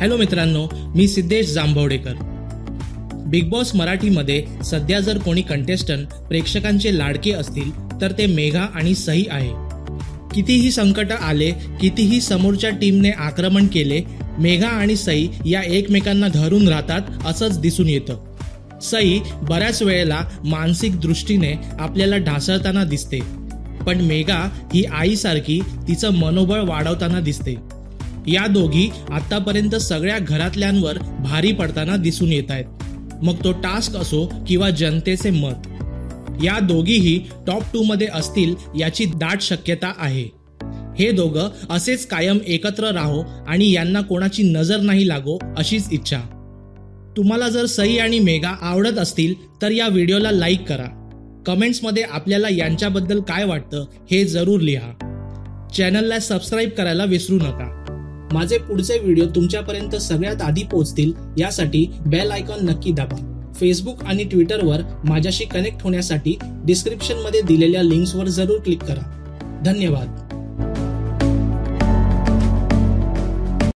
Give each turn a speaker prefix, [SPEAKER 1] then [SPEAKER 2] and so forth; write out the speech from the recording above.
[SPEAKER 1] Hello मित्रांनो मी Siddhesh Jambhavdekar. Bigg Boss मराठीमध्ये सध्या जर कोणी कंटेस्टंट प्रेक्षकांचे लाडके असतील तर ते मेघा आणि सही आहे. कितीही संकट आले कितीही समोरच्या टीमने आक्रमण केले मेघा आणि सई या एकमेकांना धरून राहतात असंच दिसून येतं. सई बऱ्याच वेळेला मानसिक दृष्टीने आपल्याला ढासळताना दिसते. पण मेघा ही आईसारखी तिचं मनोबळ वाढवताना दिसते. या दोघी आतापर्यंत सगळ्या घरातल्यांवर भारी पडताना दिसून येत आहेत. मग तो टास्क असो किंवा जनतेचे मत या दोघीही टॉप टू मध्ये असतील याची दाट शक्यता आहे. हे दोघं असेच कायम एकत्र राहो आणि यांना कोणाची नजर नाही लागो अशीच इच्छा. तुम्हाला जर सई आणि मेगा आवडत असतील तर या व्हिडिओला लाईक करा. कमेंट्समध्ये आपल्याला यांच्याबद्दल काय वाटतं हे जरूर लिहा. चॅनलला सबस्क्राईब करायला विसरू नका. माझे पुढचे व्हिडिओ तुमच्यापर्यंत सगळ्यात आधी पोहोचतील यासाठी बेल आयकॉन नक्की दाबा. फेसबुक आणि ट्विटरवर माझ्याशी कनेक्ट होण्यासाठी डिस्क्रिप्शनमध्ये दिलेल्या लिंक्सवर जरूर क्लिक करा. धन्यवाद.